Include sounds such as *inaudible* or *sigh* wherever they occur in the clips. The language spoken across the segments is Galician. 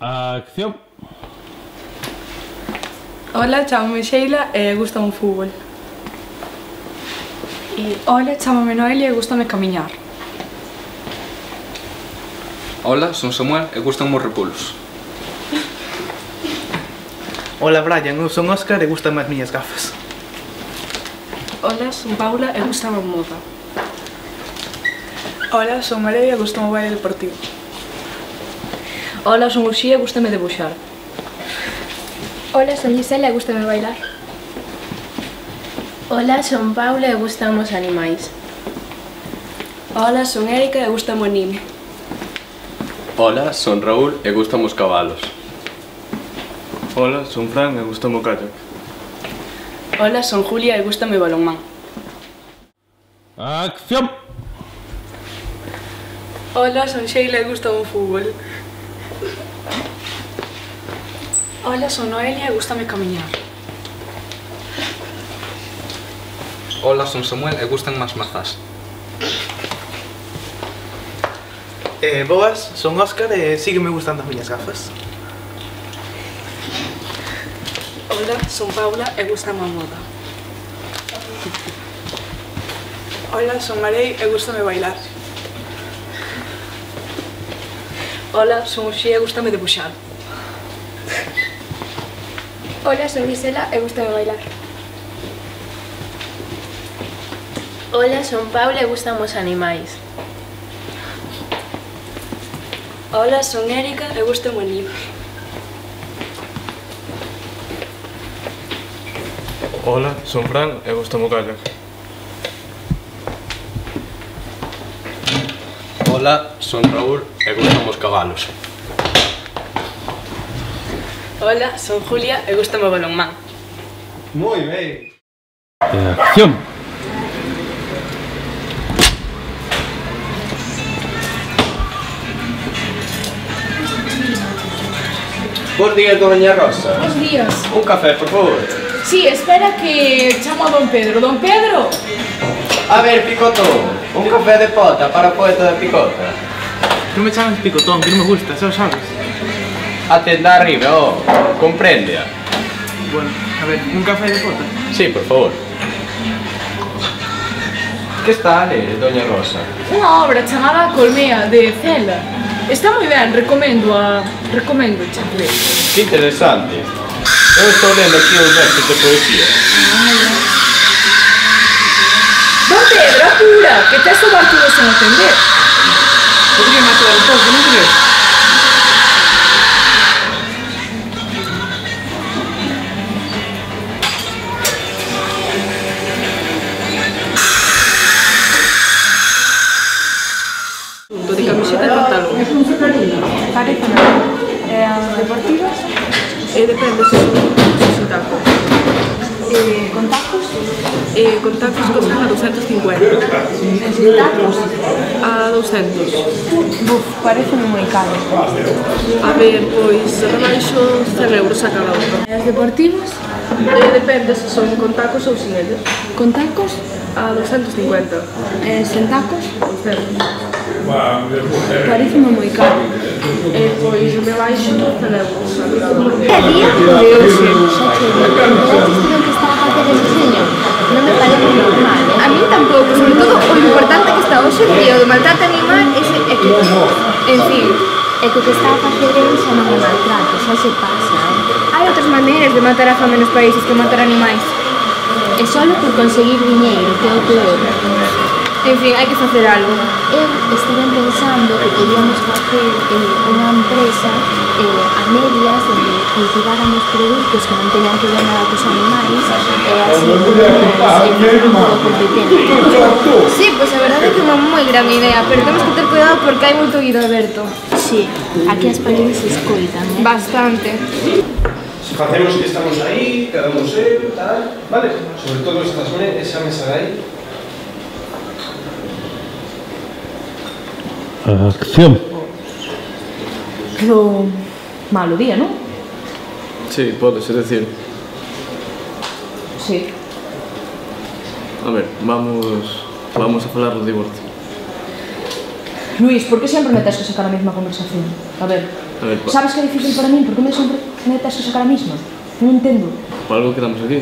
Acción. Ola, chamame Sheila e gusta un fútbol. E hola, chamame Noelia e gustame camiñar. Ola, son Samuel e gustan os repulos. Ola, Brian, eu son Óscar e gustan as miñas gafas. Ola, son Paula e gusta a moda. Ola, son María e gusta o baile deportivo. Ola, son Uxía, gustame debuxar. Ola, son Gisela e gustame bailar. Ola, son Paula e gustan os animais. Ola, son Erika e gustan o anime. Ola, son Raúl e gustan os cabalos. Ola, son Fran e gustan o kayak. Ola, son Julia e gustame o balonmán. Acción! Ola, son Sheila e gusta o fútbol. Hola, son Noelia e gustame camiñar. Hola, son Samuel e gustan as mazás. Eh, boas, son Óscar e sígueme gustando as miñas gafas. Hola, son Paula e gustame a moda. Hola, son Marei e gustame bailar. Hola, son Uxía e gustame debuxar. Hola, soy Gisela y gusta bailar. Hola, soy Paula y gustan los animales. Hola, soy Erika y gustan los libros. Hola, soy Fran y gusta el kayak. Hola, soy Raúl y gustan los caballos. Hola, son Julia e gustame o balonmán. Moi ben. Acción. Bos días, doña Rosa. Bos días. Un café, por favor. Sí, espera que chamo a don Pedro. Don Pedro! A ver, Picotón, un café de pota para poeta de Picota. Non me chames picotón, que non me gusta, xa o sabes. A tenda arriba, oh, comprende. Bueno, a ver, un café de pota. Sí, por favor. Que está a ler, doña Rosa? Unha obra chamada Colmea, de Cela. Está moi ben, recomendo a... Recomendo, chaple. Que interesante. Eu estou lendo aquí un verso de poesía. Don Pedro, apura, que tes o bar todo sen atender. Podría matar un pouco, non crees? Eh, profesional e as deportivas e eh, depende se son, se son tacos. Eh, con tacos? Eh, con tacos costan a 250. E sin tacos? A 200. Buf, parece moi caro. A ver, pois, rebaixo 100 euros a cada unha. E as deportivas? Eh, depende se son con tacos ou sin eles. Con tacos? A 250. E sen tacos? 200. Parece moi caro. E poi se mi vai su tutte le cose. E via? Io sì. que está parte el diseño. No me parece normal. A mí tampouco, sobre todo o importante que está hoxe, día o maltrato animal é que, en fin, é que o que está a facer é xa non é maltrato, xa se pasa. Hai outras maneiras de matar a fame nos países que matar animais. É solo por conseguir diñeiro, que é o peor. Sí, sí, hay que hacer algo. estaban pensando que queríamos hacer eh, una empresa eh, a medias donde cultiváramos productos que no tenían que ver nada con los animales, eh, así como competente. Sí, pues la verdad es que es una muy gran idea, pero tenemos que tener cuidado porque hay mucho oído abierto. Sí, aquí las paredes se escoitan. Bastante. Facemos que estamos aí, cada museo, tal, vale? Sobre todo esta zona, esa mesa de aí, a acción. Quedou malo día, non? Sí, pode ser decir. Sí. A ver, vamos vamos a falar do divorcio. Luís, por que sempre me tens que sacar a mesma conversación? A ver, a ver pa... sabes que é difícil para min? Por que me sempre me tens que sacar a mesma? Non entendo. Por algo quedamos aquí.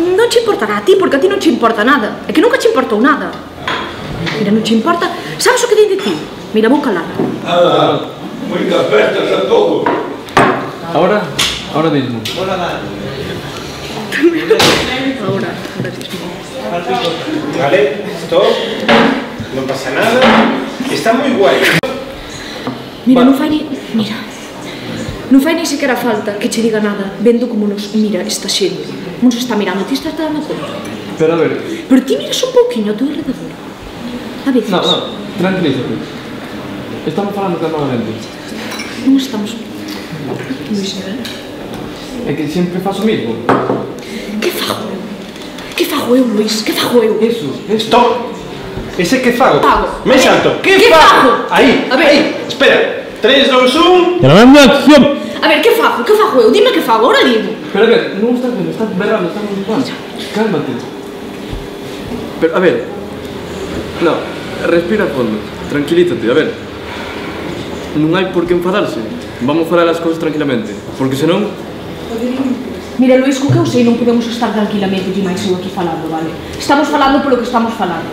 Non che importará a ti, porque a ti non che importa nada. É que nunca che importou nada. Mira, non ci importa. Sabes o que din de ti? Mira, vou calar. Ah, moitas festas a todo. Ahora, ahora mesmo. Ahora, ahora mesmo. Vale, stop. Non pasa nada. Está moi guai. Mira, non fai ni... Mira. Non fai ni sequera falta que che diga nada, vendo como nos mira esta xente. Non se está mirando, ti estás dando conta. Pero a ver... Pero ti miras un pouquinho a tu alrededor. A veces. no, no, tranquilízate. Estamos falando calmadamente. Non estamos... Luis, É que sempre faço o mismo. que fago? Que fago eu, Luis? Que fago eu? Eso, eso. Stop. Ese que fago. Fago. Me salto. ¿Qué, ¿Qué fago? fago? Ahí, A ver. ahí. Espera. 3, 2, 1. Grabando acción. A ver, que fago? Que fago eu? Dime que fago, ahora digo. Pero a ver, non estás vendo, estás berrando, estás muy mal. Cálmate. Pero a ver. No, respira fondo, tranquilízate, a ver. Non hai por que enfadarse. Vamos falar as cousas tranquilamente, porque senón... Mira, Luís, co que eu sei non podemos estar tranquilamente ti máis eu aquí falando, vale? Estamos falando polo que estamos falando,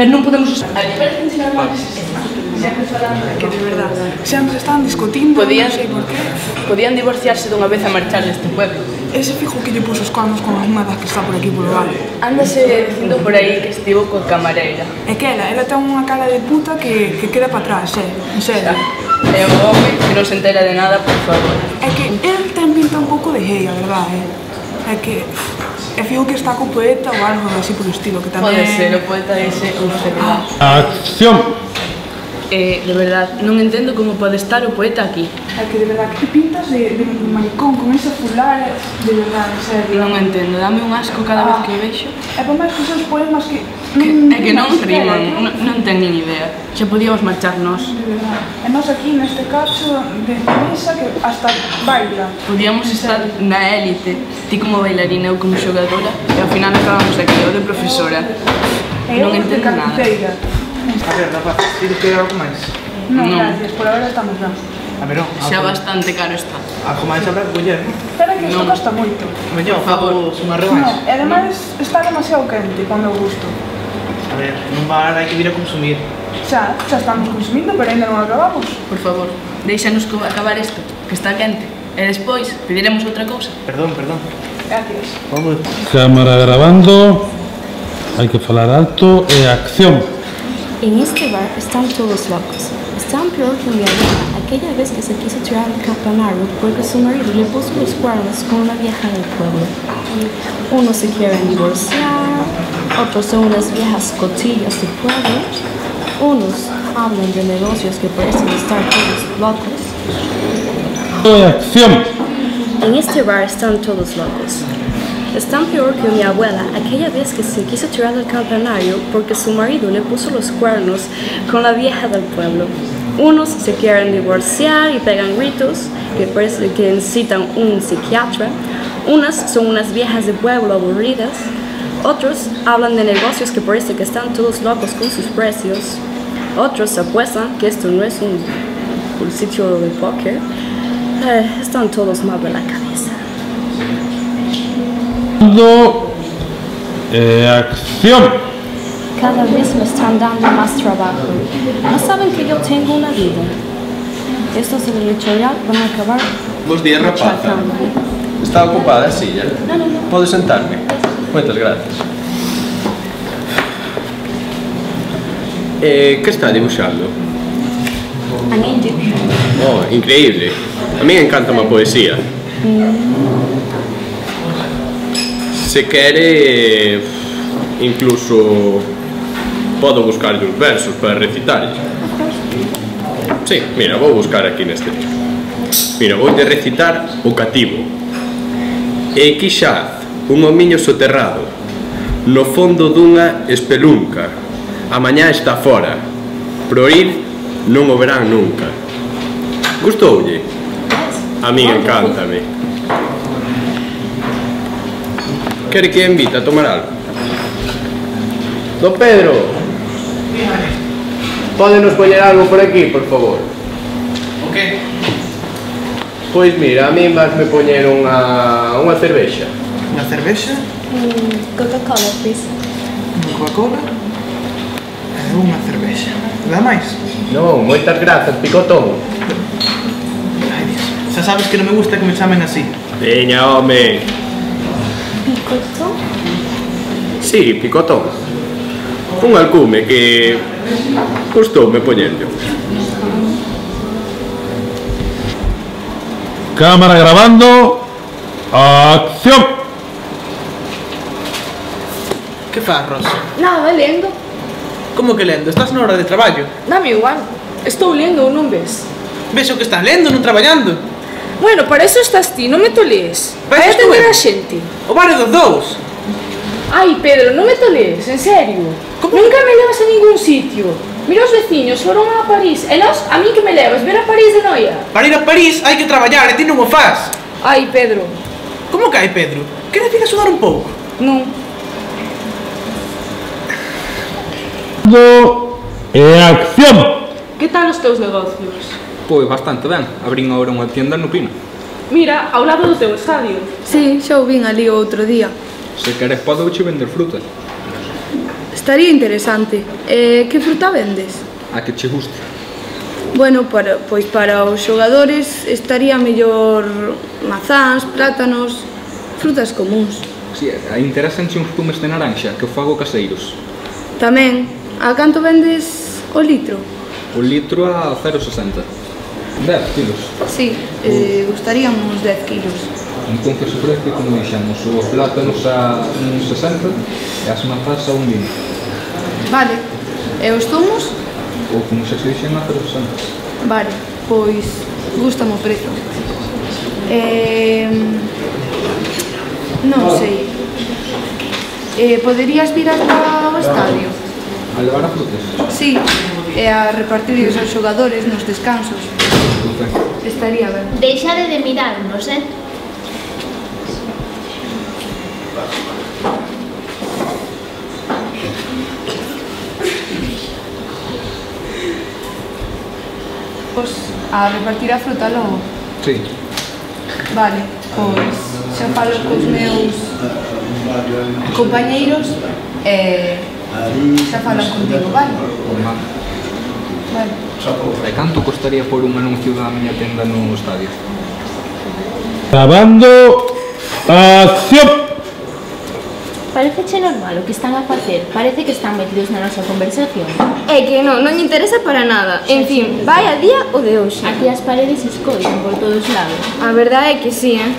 pero non podemos estar... A mí parece non ah. que Que de verdad, sempre están discutindo, podían, non sei por qué. Podían divorciarse dunha vez a marchar deste pueblo. Ese fijo que lle puso os cornos con unha das que está por aquí por vale. Ándase dicindo por aí que estivo coa camareira. É que ela, ela ten unha cara de puta que, que queda para atrás, eh, en serio. É un home que non se entera de nada, por favor. É que el ten pinta un pouco de gay, a verdade, eh. É que... é fijo que está co poeta ou algo así por estilo que tamén... Pode ser, o poeta ese... Ah. Acción! Eh, de verdad, non entendo como pode estar o poeta aquí. É que de verdad, que pintas de, de un con ese fular, de verdad, en serio. Non entendo, dame un asco cada ah. vez que ah. vexo. É por máis que seus poemas que... que é que non riman, non, non ten nin idea. Xa podíamos marcharnos. De verdad. E nós aquí neste cacho de mesa que hasta baila. Podíamos estar na élite, ti como bailarina ou como xogadora, e ao final acabamos aquí, eu de profesora. Eu non entendo nada. Carteira. A ver, rapaz, tiro que algo máis? Non, no. gracias, por agora estamos ben. A ver, non, Xa bastante caro está. A comais habrá que coller. Espera que isto no. costa moito. Mellor, fago unha rebaixa. Non, e ademais no. está demasiado quente, para o meu gusto. A ver, nun bar hai que vir a consumir. Xa, xa estamos consumindo, pero ainda non acabamos. Por favor, deixanos acabar isto, que está quente. Eh, e despois pediremos outra cousa. Perdón, perdón. Gracias. Vamos. Cámara grabando. Hai que falar alto e acción. En este bar están todos locos. Están peor que mi abuela, aquella vez que se quiso tirar el campanario porque su marido le puso los cuernos con una vieja del pueblo. Unos se quieren divorciar, otros son unas viejas cotillas del pueblo, unos hablan de negocios que parecen estar todos locos. En este bar están todos locos. Están peor que mi abuela, aquella vez que se quiso tirar del campanario porque su marido le puso los cuernos con la vieja del pueblo. Unos se quieren divorciar y pegan gritos que que necesitan un psiquiatra. Unas son unas viejas de pueblo aburridas. Otros hablan de negocios que parece que están todos locos con sus precios. Otros apuestan que esto no es un, un sitio de póker. Eh, están todos mal de la cabeza. Grabando e acción. Cada vez me están dando más trabajo. No saben que yo tengo una vida. Estos del editorial van a acabar Bos días, rapaza. Está ocupada a silla? No, no, no. Podes sentarme? Moitas gracias. Eh, que está dibuixando? An indio. Oh, increíble. A mí encanta a poesía. se quere incluso podo buscarlle uns versos para recitarlle Sí, mira, vou buscar aquí neste libro Mira, vou de recitar o cativo. E aquí xaz un homiño soterrado No fondo dunha espelunca. A mañá está fora. Proir non o verán nunca. Gustoulle? A min encántame. Quere que invita a tomar algo? Don Pedro, Pódenos poñer algo por aquí, por favor? O que? Pois mira, a mí vas me poñer unha, unha cervexa. Unha cervexa? Mm, Coca-Cola, please. Unha Coca-Cola? E unha cervexa. Nada máis? Non, moitas grazas, picotón. Ai, Dios. Xa sabes que non me gusta que me chamen así. Veña, home. questo? Sì, picotò. Con alcune che costume ponendo. Cámara grabando. Acción. Che fa, Rosso? Nada, lendo. Como que lendo? Estás na hora de traballo? Dame igual. Estou lendo un un beso. Beso que estás lendo, non traballando. Bueno, para eso estás ti, non me tolees. Vai atender a xente. O bar dos dous. Ai, Pedro, non me tolees, en serio. Como? Nunca me levas a ningún sitio. Mira os veciños, foron a París, e nós a mí que me levas, ver a París de noia. Para ir a París hai que traballar, e ti non o faz. Ai, Pedro. Como que hai, Pedro? Queres vir a sudar un pouco? Non. Do... E eh, acción! Que tal os teus negocios? pois bastante ben. Abrín agora unha tienda no Pino. Mira, ao lado do teu estadio. Sí, xa o vin ali o outro día. Se queres podo che vender fruta. Estaría interesante. Eh, que fruta vendes? A que che guste. Bueno, para, pois para os xogadores estaría mellor mazáns, plátanos, frutas comúns. Si, sí, interesanche uns fumes de naranxa que o fago caseiros. Tamén, a canto vendes o litro? O litro a 0,60. 10 kilos? Sí, eh, gustaríamos 10 kilos. Entón que se ofrece, como dixemos, os plátanos a un 60 e as mazás a un 20. Vale, e os zumos? Ou como se dixen a 300. Vale, pois gustame o prezo. Eh, non sei. Eh, poderías vir ata o estadio? A levar a frutas? Sí, e a repartir aos xogadores nos descansos. Estaría ben. Deixade de mirarnos, eh? Pois a repartir a fruta logo? Sí. Vale, pois xa falo cos meus compañeiros e eh, xa falo contigo, vale? Vale. Vale. E canto costaría por un anuncio da miña tenda no estadio? Grabando acción! Parece che normal o que están a facer, parece que están metidos na nosa conversación. É que non, non lle interesa para nada. En fin, vai a día o de hoxe. Aquí as paredes escoitan por todos lados. A verdade é que sí, eh?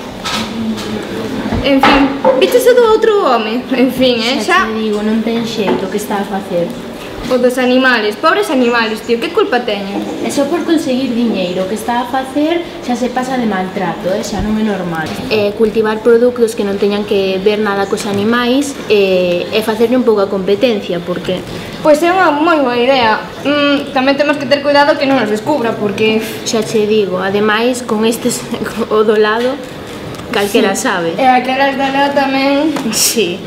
En fin, vítese do outro home. En fin, eh, xa... Xa te digo, non ten xeito o que está a facer. O dos animales, pobres animales, tío, que culpa teñen? É só por conseguir diñeiro, que está a facer xa se pasa de maltrato, eh? xa non é normal. Eh, cultivar produtos que non teñan que ver nada cos animais eh, e facerle un pouco a competencia, porque... Pois é unha moi boa idea. Mm, tamén temos que ter cuidado que non nos descubra, porque... Xa che digo, ademais, con estes *laughs* o do lado, calquera sí. sabe. E aquelas da lado tamén... Sí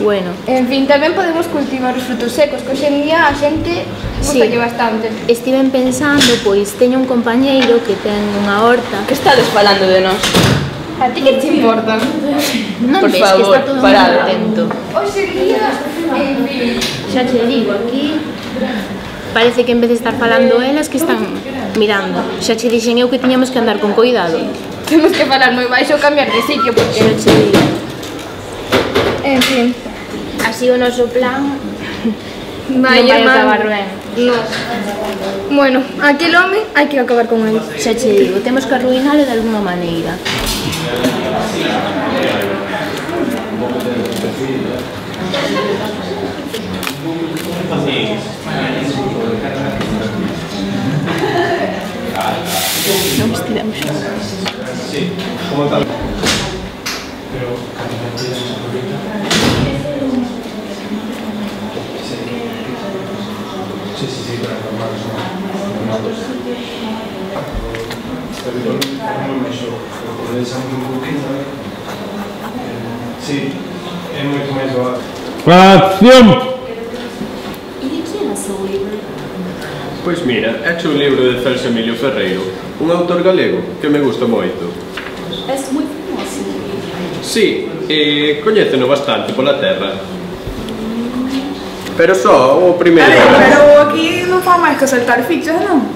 bueno. En fin, tamén podemos cultivar os frutos secos, que hoxe en día a xente gustalle sí. bastante. Estiven pensando, pois teño un compañeiro que ten unha horta. Que estades falando de nós? A ti que te importa? Non Por ves, favor, que está todo parado. moi atento. Hoxe en día, en fin. Xa te digo, aquí parece que en vez de estar falando elas que están mirando. Xa che dixen eu que tiñamos que andar con cuidado. Temos que falar moi baixo ou cambiar de sitio porque... Xa che digo. En fin así o noso plan vai, non vai acabar ben. No. Bueno, aquel home hai que acabar con ele. Xa che digo, temos que arruinalo de alguma maneira. ¡Fracción! E de quién é seu libro? Pois mira, é un libro de Celso Emilio Ferreiro, un autor galego que me gusta moito. É moi famoso. Sí, e coñéceno bastante pola terra. Pero só o primeiro... Pero, pero aquí non fa máis que saltar fichas, non?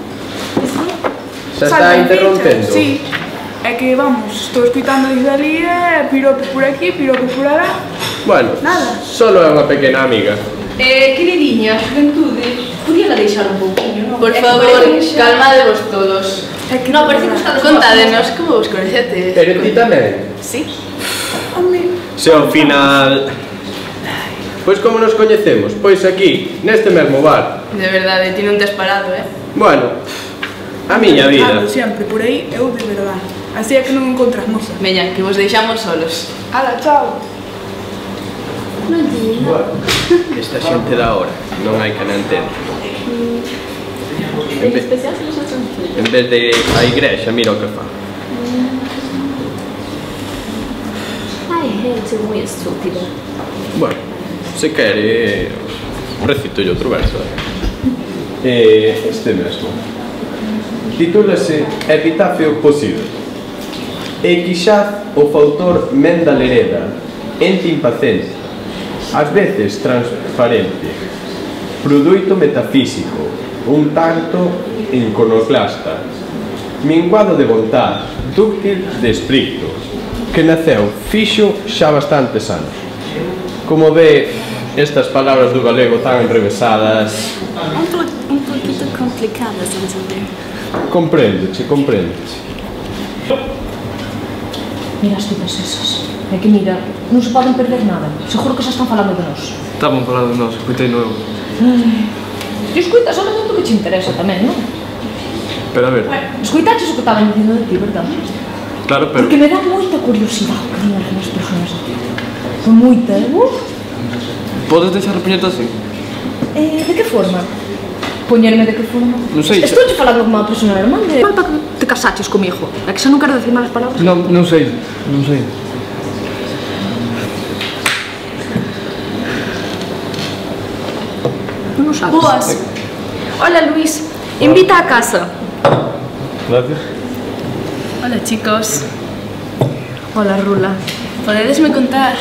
Se está interrompendo? Sí, é que vamos, estou escutando desde ali, eh, piropo por aquí, piropo por alá... Bueno, Nada. solo é unha pequena amiga. Eh, que le diña, xuventudes? Podíala deixar un pouquinho, non? Por favor, calmadevos todos. Que No, parece que estamos Contádenos como vos coñecetes. Pero ti tamén? Sí. Home. Se ao final... Pois como nos coñecemos? Pois aquí, neste mesmo bar. De verdade, ti non tes parado, eh? Bueno, a miña vida. Claro, sempre, por aí eu de verdade. Así é que non encontras moza. Veña, que vos deixamos solos. Ala, chao. Non digo. Esta xente da hora, non hai que non entende. Mm. En vez, en vez de a igrexa, mira o que fa. Ai, gente moi estúpida. Bueno, se quere, recito yo outro verso. *laughs* Eh, este mesmo. Titúlase Epitafio Posible. E quixaz o fautor Menda Lereda, ente impacente, ás veces transparente, produito metafísico, un tanto iconoclasta, minguado de vontade, dúctil de espírito, que naceu fixo xa bastantes anos. Como ve estas palabras do galego tan enrevesadas... Un, po, un poquito complicadas, entender. Compréndoche, compréndoche. Mira as tipas esas. Hai que mirar non se poden perder nada. Seguro que xa están falando de nós. Estaban falando de nós, escutei novo. Ti escuitas solamente o que te interesa tamén, non? Pero a ver... Escuitaches o que estaban dicindo de ti, verdad? Claro, pero... Porque me dá moita curiosidade o que digan as persoas aquí. Moita, uh? Podes deixar o puñeto así? Eh, de que forma? Poñerme de que forma? Non sei. Estou te falando como a persona normal de... Falta que te casaches comigo. É que xa non quero decir malas palabras. Non, non sei, non sei. Boas. Hola, Luis. Invita a casa. Gracias. Hola, chicos. Hola, Rula. Podedesme contar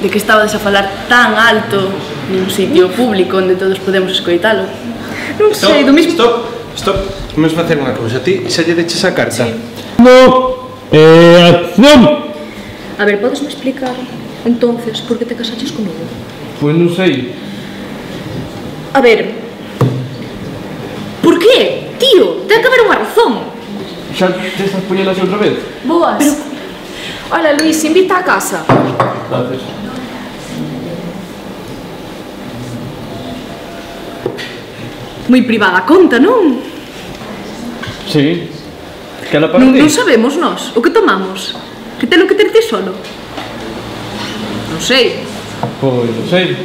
de que estabades a falar tan alto nun sitio público onde todos podemos escoitalo? Non sei, do mismo... Stop, stop. Vamos facer unha cousa. Ti xa lle deches a carta? Sí. No, eh, acción. A ver, podesme explicar entonces por que te casaches comigo? Pois non sei. a ver, por qué? Tío, ten que haber unha razón. Xa te estás poñendo así outra vez? Boas. Pero... Hola, Luis, invita a casa. Gracias. Moi privada a conta, non? Sí. Que la para non, non sabemos nós o que tomamos. Que ten o que ter ti solo. Non sei. Pois, non sei.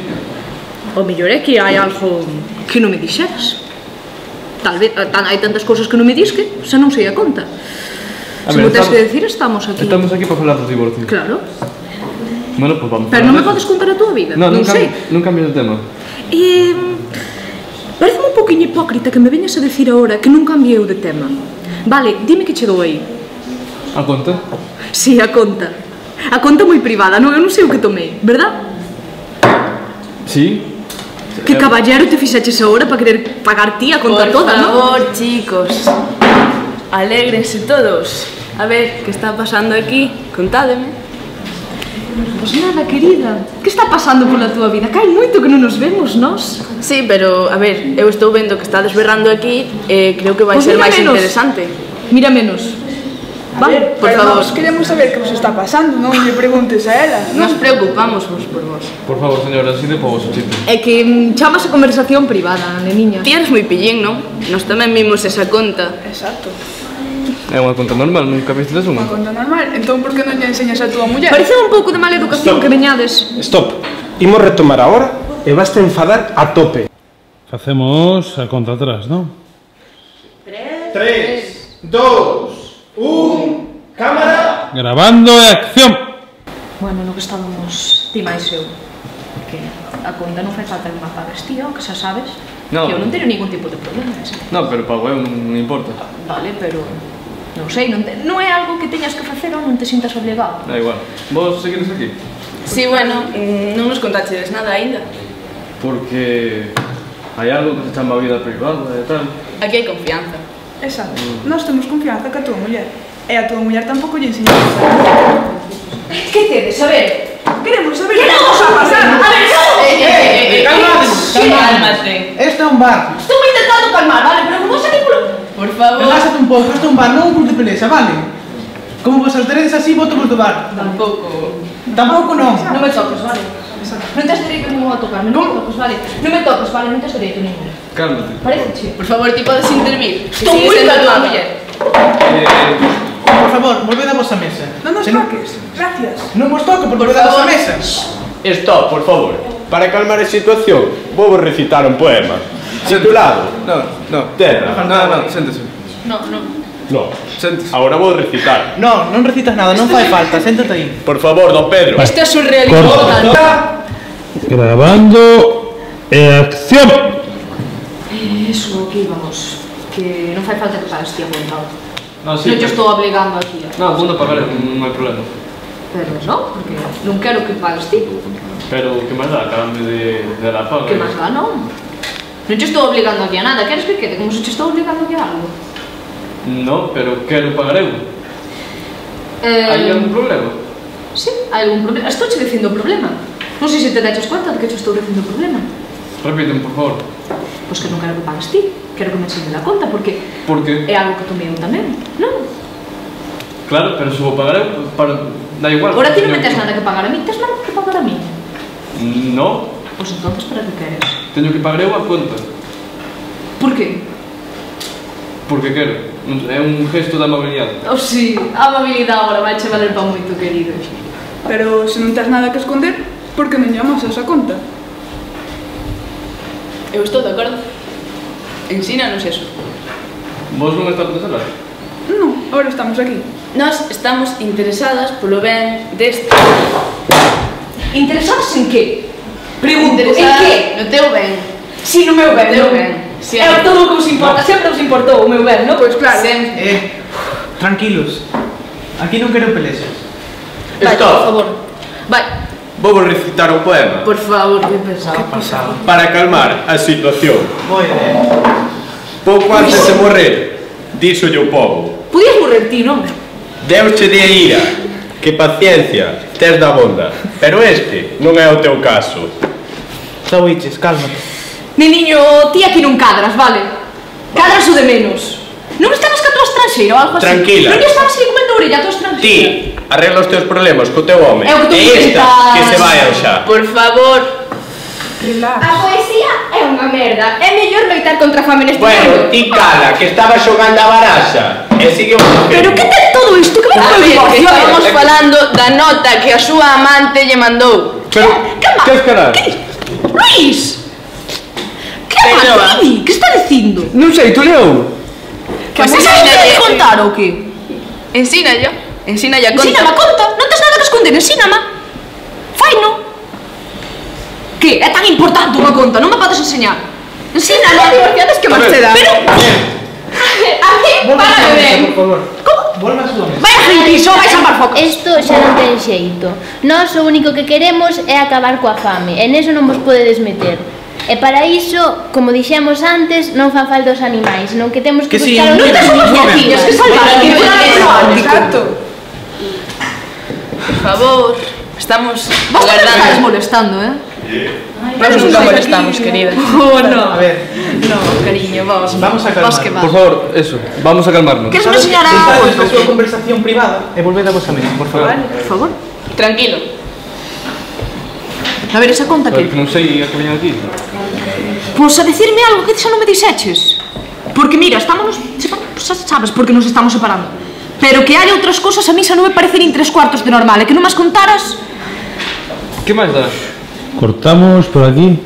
O mellor é que hai algo que non me dixeras. Tal vez, eh, tan, hai tantas cousas que non me dis que xa non sei a conta. A Se tens que decir, estamos aquí. Estamos aquí para falar do divorcio. Claro. Bueno, pues vamos. Pero non me podes contar a túa vida. No, non, non sei. Non cambies de tema. Eh, parece un poquinho hipócrita que me veñas a decir agora que non cambiei de tema. Vale, dime que che aí. A conta? Si, sí, a conta. A conta moi privada, non, eu non sei o que tomei, verdad? Sí, Que caballero te fixaches agora para querer pagar ti a conta Por toda, favor, chicos. Alégrense todos. A ver, que está pasando aquí? Contádeme. Pois nada, querida. Que está pasando pola túa vida? Cai moito que non nos vemos nós. Sí, pero, a ver, eu estou vendo que está desberrando aquí e eh, creo que vai pues ser máis menos. interesante. Mira menos. Vale, por favor. Nós queremos saber que vos está pasando, non lle preguntes a ela. Non? Nos preocupamos vos por vos. Por favor, señora, así de povos o chiste. É que mm, chamas a conversación privada, neniña. Ti eres moi pillín, non? Nos tamén vimos esa conta. Exacto. É unha conta normal, nunca vistes unha. Unha conta normal, entón por que non lle enseñas a túa muller? Parece un pouco de mala educación Stop. que veñades. Stop. Imos retomar agora e vas te enfadar a tope. Facemos a conta atrás, non? 3, 2, Un, cámara... Grabando e acción! Bueno, no que estábamos ti máis eu, que a conta non fai falta que me apagues ti, oh, que xa sabes, no, que eu non teño ningún tipo de problema. Ese. No, pero pago eu, non importa. Vale, pero non sei, non, te, non é algo que teñas que facer ou non te sintas obligado. Da igual. Vos seguires aquí? Sí, bueno, mm, non nos contaxedes nada aínda. Porque hai algo que se chama vida privada e tal. Aquí hai confianza. Exacto. Mm. Nós temos confianza que a túa muller e a túa muller tampouco lle ensinamos. Que tedes? A ver. Queremos saber que vamos está pasando. A ver, non. Eh, eh, eh, calmate. Este é un bar. Estou intentando calmar, vale, pero como sabe polo... Por favor. Relaxate un pouco, este é un bar, non un club de pelexa, vale? Como vos alteredes así, voto vos do bar. Tampouco. Tampouco non. Non me choques, vale? pasa. No te has derecho ninguno a tocarme, no me toques, vale. No me toques, vale, no te has derecho ninguno. Cálmate. Parece chido. Por favor, te puedes intervenir. Estoy muy calmada. Por favor, volved a vuestra mesa. No nos toques. Gracias. No nos toques, por volved a vuestra mesa. Stop, por favor. Para calmar la situación, vou recitar un poema. Titulado. No, no. Terra. No, no, séntese. No, no. No. Sentes. Ahora vou recitar. No, non recitas nada, non fai falta, séntate aí. Por favor, don Pedro. Este é surrealismo total. Grabando e acción. Eso, aquí vamos. Que non fai falta que pagues ti apuntado. Entón. No, sí, non pero... estou obligando aquí. Non, vou pagar, ver, non hai problema. Pero non, porque non quero que pagues ti. Pero que máis dá, carame de, de la paga. Que máis dá, non? Non te estou obligando aquí a nada, queres que quede como se te estou obligando aquí a algo? No, pero quero pagar eu. Eh... Hai algún problema? Sí, hai algún problema. Estou che dicindo problema. Non sei se te daches conta de que te estou dicindo o problema. Repíteme, por favor. Pois que non quero que pagues ti, quero que me enseñe a conta, porque... Porque... É algo que tomei eu tamén, non? Claro, pero se vou pagar eu, para... da igual. Ora ti non me tens nada que pagar a mí, tens nada que pagar a mí. No. Pois entonces para que queres? Teño que pagar eu a conta. Por que? Porque quero. É un gesto de amabilidade. Oh, sí, amabilidade agora vai che valer pa moito, querido. Pero se non tens nada que esconder, porque non llamas esa conta. Eu estou de acordo. Ensínanos eso. Vos non estás interesadas? Non, agora estamos aquí. Nós estamos interesadas polo ben deste. Interesadas en que? Pregunto, en que? No teu ben. Si, sí, no meu ben. No teu ben. É todo o que os importa, no. sempre os importou o meu ben, non? Pois claro. Sempre. Eh, tranquilos, aquí non quero pelexas. Vale, Stop. por favor. Vai, Vou recitar o poema. Por favor, que pesado. Que. Para calmar a situación. Moi ben. Pouco antes de morrer, díxolle o povo. Podías morrer ti, non? Deus che de ira, que paciencia, tes da bonda. Pero este non é o teu caso. Xa oiches, cálmate. Neniño, ti aquí non cadras, vale? Cadras o de menos. Non estabas ca tua estranxeira ou algo así? Tranquila. Non lle estabas aí comendo orella a tua estranxeira? Ti, arregla os teus problemas co teu home. É o que e esta, que se vayan xa. Por favor. Relax. A poesía é unha merda. É mellor loitar contra a fame neste bueno, mundo. Bueno, ti cala, que estaba xogando a baraxa. E sigue un Pero que ten todo isto? Que me ah, pode ah, Estamos falando da nota que a súa amante lle mandou. Pero, que, que, que, que, Luís! Que, que, que, que está dicindo? Non sei, tú leu. Que pues esa é contar ou que? Ensínalla. Ensínalla a conta. Ensínama, conta. Non tes nada que esconder, ensíname. Faino. Que? É tan importante unha conta, non me podes enseñar. Ensínala. Divorciades que máis te dá. Pero... A mí, para ben. Por favor. Como? Volve a Sudamérica. Vai a Haití, vai vais a foco. Isto xa non ten xeito. Nós o único que queremos é acabar coa fame. E neso non vos podedes meter. E para iso, como dixemos antes, non fan falta os animais, non que temos que, que buscar sí, outras no iniciativas. Que salvar, que Exacto. Por favor, estamos agardando. Estás molestando, eh? Nós nunca molestamos, querida. *laughs* Oh, no. A ver. No, cariño, vos. Vamos a calmarnos. Por favor, eso, vamos a calmarnos. Que es una señora... Esta súa conversación privada e volved a vosa mesma, por favor. Vale, por favor. Tranquilo. A ver, esa conta que... Non sei a que veñan aquí. Pois a decirme algo que xa non me dixeches. Porque mira, estámonos separando, xa sabes porque nos estamos separando. Pero que hai outras cousas a mí xa non me parecen in tres cuartos de normal, e que non mas contaras... Que máis das? Cortamos por aquí.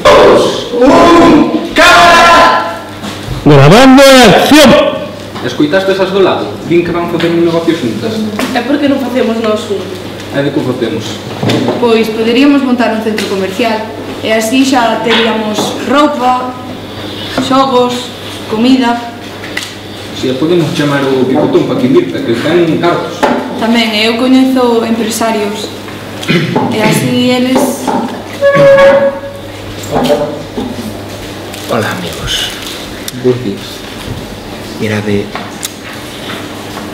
Dos, un, cámara! Grabando en acción! Escoitaste esas do lado? Din que van facer un negocio xuntas. É porque non facemos nós un? É de que facemos? Pois poderíamos montar un centro comercial e así xa teríamos roupa, xogos, comida... Si, podemos chamar o picotón para que invirta, que están cartos. Tamén, eu coñezo empresarios *coughs* e así eles... Hola, amigos. Burdios. Mirade,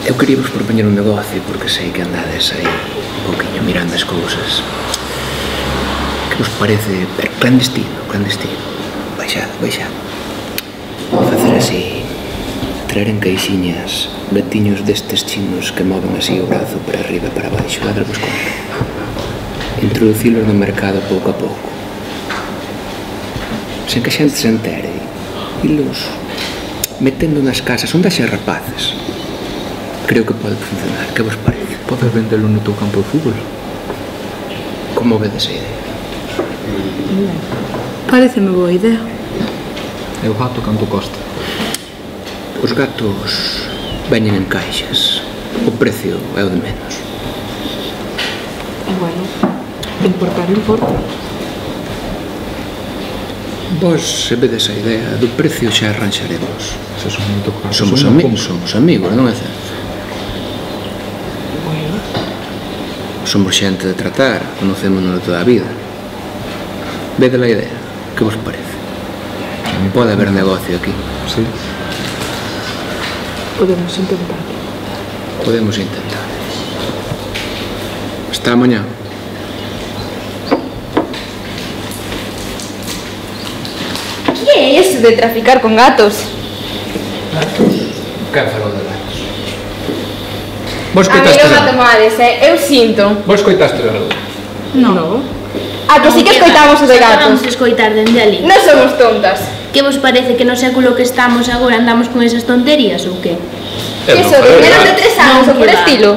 eu quería vos propoñer un negocio porque sei que andades aí un poquinho mirando as cousas que vos parece pero clandestino, clandestino. baixad. Vou Facer así, traer en caixinhas betiños destes chinos que moven así o brazo para arriba e para baixo, ladrarvos conta. Introducilos no mercado pouco a pouco. Sen que a xente se entere, ilos metendo nas casas onde xa rapaces. Creo que pode funcionar, que vos parece? Podes vendelo no teu campo de fútbol? Como vedes a idea? Pareceme boa idea. E o gato canto costa? Os gatos veñen en caixas. O precio é o de menos. E bueno, importar importa. Vos se vedes a idea do precio xa arranxaremos. Se son moito claro. Somos, ami somos amigos, non é certo? Bueno. Somos xente de tratar, conocémonos toda a vida. Vede a idea, que vos parece? Pode haber negocio aquí. Sí. Podemos intentar. Podemos intentar. Hasta mañá. Que é eso de traficar con gatos? Que falou de gatos? Vos A mí non coitaste me de- tomades, eh? eu sinto. Vos coitaste de Raúl? No. A que sí que escoitamos o de gatos. Vamos escoitar dende ali. Non somos tontas. Que vos parece que no século que estamos agora andamos con esas tonterías ou que? Que eso, de menos de tres anos ou por estilo.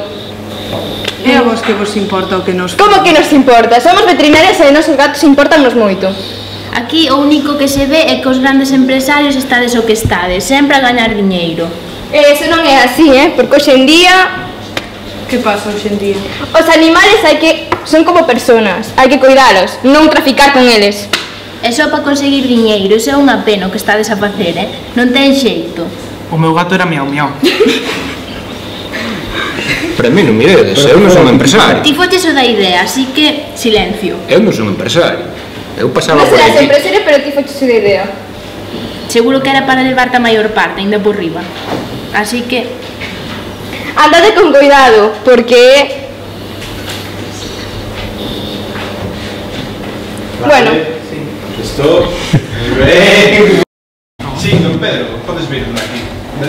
E a vos que vos importa o que nos... Como que nos importa? Somos veterinarias e nosos gatos importanos moito. Aquí o único que se ve é que os grandes empresarios estades o que estades, sempre a gañar diñeiro. E eso non é así, eh? Porque hoxe en día... Que pasa hoxe en día? Os animales hai que son como personas, hai que cuidalos, non traficar con eles. É só para conseguir diñeiro, iso é unha pena o que estades a facer, eh? Non ten xeito. O meu gato era miau miau. *laughs* Para mí non me eu non son empresario. Ti foches o da idea, así que silencio. Eu non son empresario. Eu pasaba non por aquí. Non empresario, pero ti foches o da idea. Seguro que era para levarte a maior parte, ainda por riba. Así que... Andade con cuidado, porque Bueno, ben. Sí, don Pedro, podes vir aquí.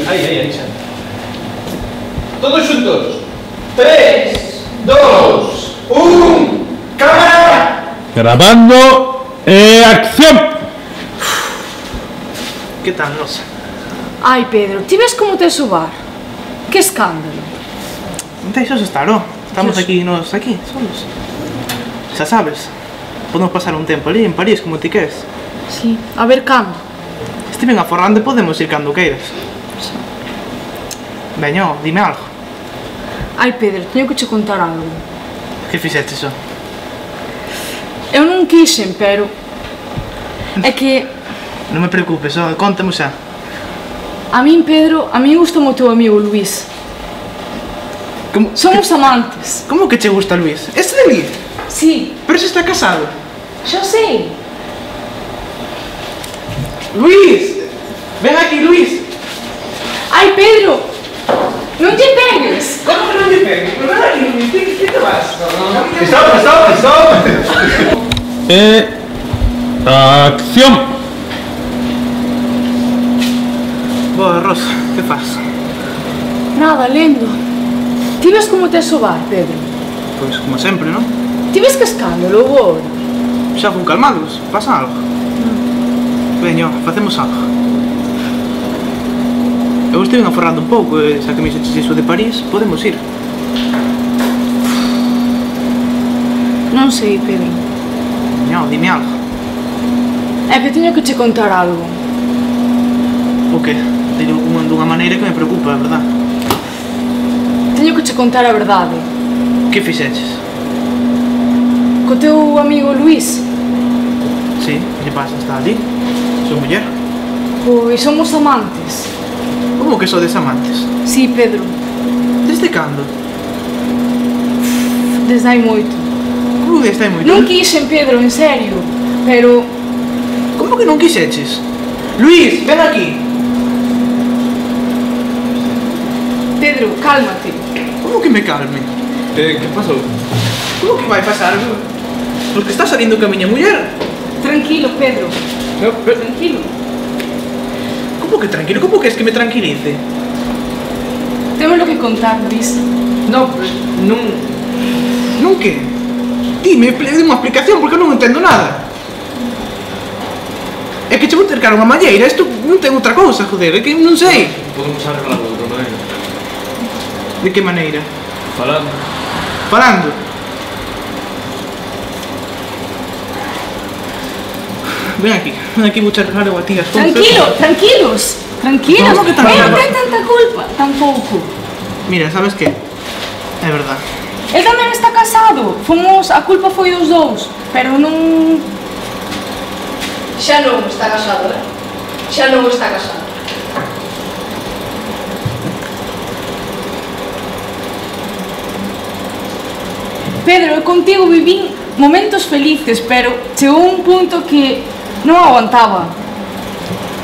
Aí, aí, aí, xa. Todos xuntos. Tres, dos, un, cámara! Grabando e acción. Que tal, Rosa? Ai, Pedro, ti ves como tes o bar? Que escándalo. Non deixas estar, oh. Estamos aquí, nos aquí, solos. Xa sabes, podemos pasar un tempo ali en París, como ti queres. Sí, a ver cando. Estiven a Forrande podemos ir cando queiras. Veño, dime algo. Ai, Pedro, teño que che contar algo. Que fixeste iso? Eu non quixen, pero... *laughs* É que Non me preocupes, oh, contamo xa. a min, Pedro, a min gusta o teu amigo Luís. Como? Somos amantes. Como que che gusta Luís? Este de ali? Sí. Pero se está casado. Xa sei. Luís! Ven aquí, Luís! Ai, Pedro, non te pegues. Como que non te pegues? Pero ven aquí, Luís, que, que te vas? Stop, stop, stop! *laughs* E acción. Boa, Rosa, que faz? Nada, lendo. Ti ves como tes o bar, Pedro? Pois, como sempre, non? Ti ves que escándalo agora? Xa fun calmados, pasa algo. Veño, facemos algo. Eu estive aforrando un pouco, e xa que me xeches iso de París, podemos ir. Non sei, Pedro. Non, dime algo. É que teño que che contar algo. O que? Teño unha dunha maneira que me preocupa, é verdad. Teño que che contar a verdade. Que fixeches? Co teu amigo Luís. Sí, que lle pasa? Está ali? Sou muller? Pois somos amantes. Como que sodes amantes? Sí, Pedro, Desde cando? desde hai moito. Como desde hai moito? Non quixen, Pedro, en serio. Pero Como que non quixeches? Luis, ven aquí. Pedro, cálmate. Como que me calme? Eh, que pasou? Como que vai pasar? porque está salindo que a miña muller. Tranquilo, Pedro. No, pero... Tranquilo. Como que tranquilo? Como que es que me tranquilice? Temos lo que contar, Luis. No, pues, non... Non que? Dime, pede unha explicación porque non entendo nada. É que che vou ter cara unha malleira, isto non ten outra cousa, joder, é que non sei. Ah, podemos arreglar de outra maneira. De que maneira? Falando. Falando? Ven aquí, ven aquí, vou charlar eu a ti as cousas. Tranquilo, tranquilos. Tranquilos. Como que? Non ten tanta culpa. Tampouco. Mira, sabes que? É verdad. El tamén está casado. Fomos, a culpa foi dos dous. Pero non... Xa non está casado, eh? Xa non está casado. Pedro, eu contigo vivín momentos felices, pero chegou un punto que non aguantaba.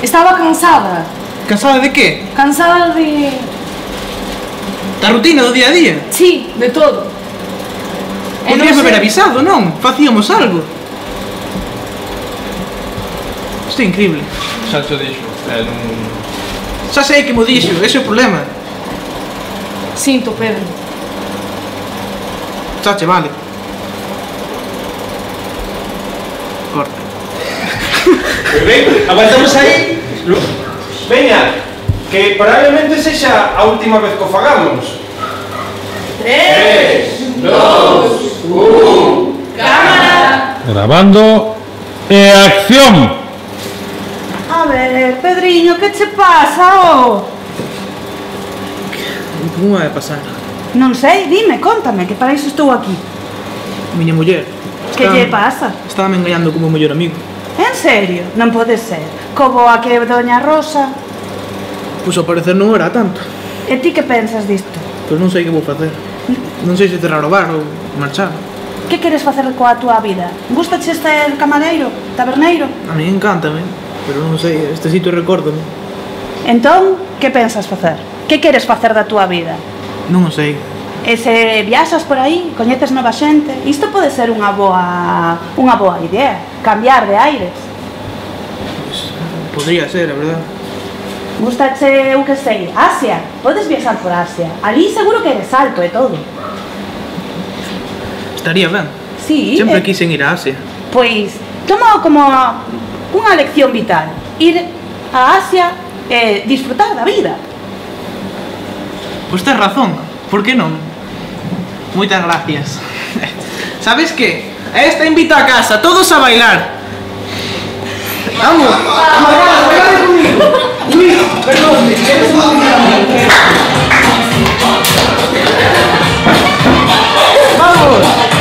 Estaba cansada. Cansada de que? Cansada de... Da rutina do día a día? Sí, de todo. Non Podrías haber avisado, non? Facíamos algo. Isto é increíble. Xa te dixo. Eh, non... Xa sei que mo dixo, ese é o problema. Sinto, Pedro. Xa che vale. Muy ben, aguantamos aí. Veña, que probablemente sexa a última vez que o fagamos. 3, 2, 1, cámara. Grabando e acción. A ver, Pedriño, que che pasa, oh? Como é pasar? Non sei, dime, contame, que para iso estou aquí. Miña muller. Que lle pasa? Estaba me engañando como mellor amigo. En serio? Non pode ser. Como a que Doña Rosa... Pois ao parecer non era tanto. E ti que pensas disto? Pois non sei que vou facer. Non sei se cerrar o bar ou marchar. Que queres facer coa túa vida? Gustache ser camareiro? Taberneiro? A mí encántame, pero non sei, este sitio recórdame. Entón, que pensas facer? Que queres facer da túa vida? Non o sei. E se viaxas por aí, coñeces nova xente, isto pode ser unha boa, unha boa idea, cambiar de aires. Pues, podría ser, a verdad. Gustache, eu que sei, Asia, podes viaxar por Asia. Ali seguro que eres alto e todo. Estaría ben. Sí, Sempre eh, quixen ir a Asia. Pois, toma como unha lección vital. Ir a Asia e disfrutar da vida. Pois tens razón, por que non? Moitas gracias. Sabes que? A esta invita a casa, todos a bailar. Vamos, vamos,